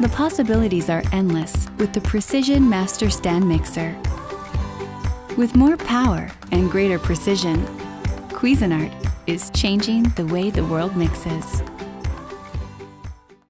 The possibilities are endless with the Precision Master Stand Mixer. With more power and greater precision, Cuisinart is changing the way the world mixes.